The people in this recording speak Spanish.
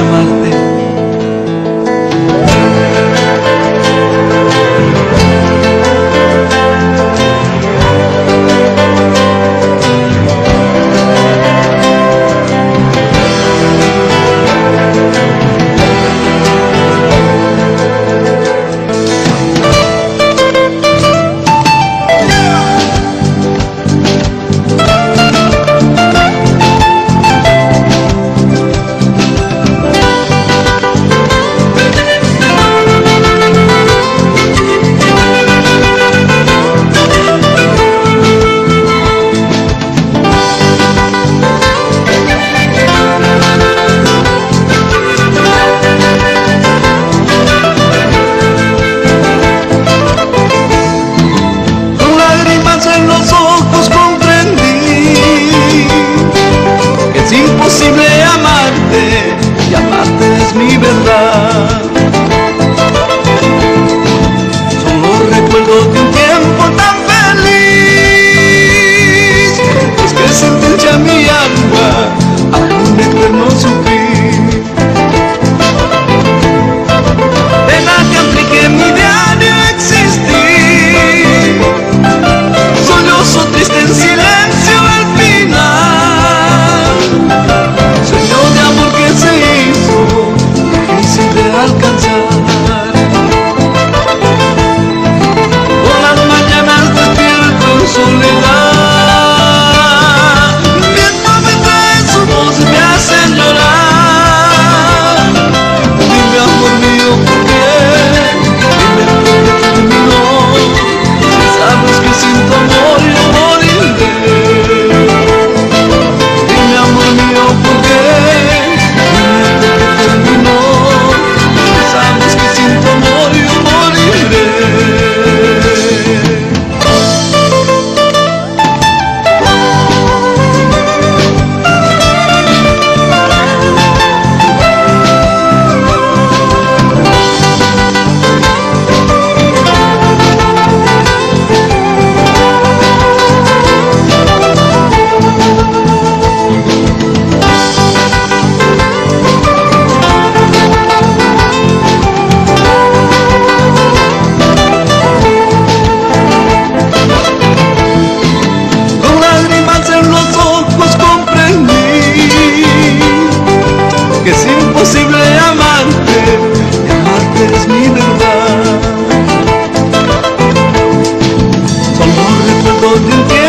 amarte. todo.